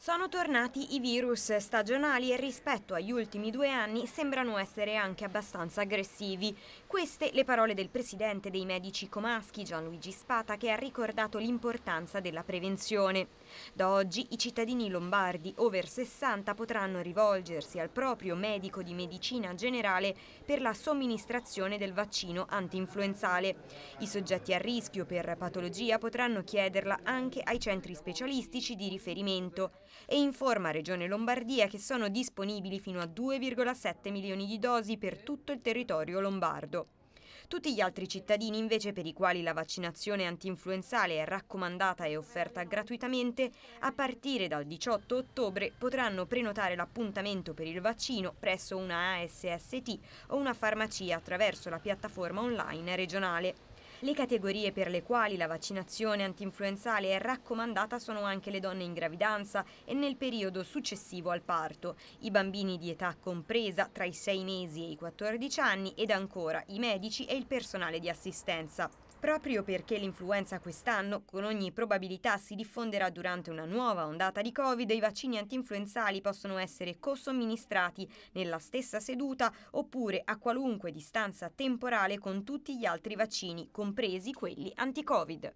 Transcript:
Sono tornati i virus stagionali e rispetto agli ultimi due anni sembrano essere anche abbastanza aggressivi. Queste le parole del presidente dei medici comaschi Gianluigi Spata che ha ricordato l'importanza della prevenzione. Da oggi i cittadini lombardi over 60 potranno rivolgersi al proprio medico di medicina generale per la somministrazione del vaccino antinfluenzale. I soggetti a rischio per patologia potranno chiederla anche ai centri specialistici di riferimento e informa Regione Lombardia che sono disponibili fino a 2,7 milioni di dosi per tutto il territorio lombardo. Tutti gli altri cittadini invece per i quali la vaccinazione antinfluenzale è raccomandata e offerta gratuitamente, a partire dal 18 ottobre potranno prenotare l'appuntamento per il vaccino presso una ASST o una farmacia attraverso la piattaforma online regionale. Le categorie per le quali la vaccinazione antinfluenzale è raccomandata sono anche le donne in gravidanza e nel periodo successivo al parto, i bambini di età compresa tra i 6 mesi e i 14 anni ed ancora i medici e il personale di assistenza. Proprio perché l'influenza quest'anno con ogni probabilità si diffonderà durante una nuova ondata di Covid, i vaccini antinfluenzali possono essere co-somministrati nella stessa seduta oppure a qualunque distanza temporale con tutti gli altri vaccini, compresi quelli anti-Covid.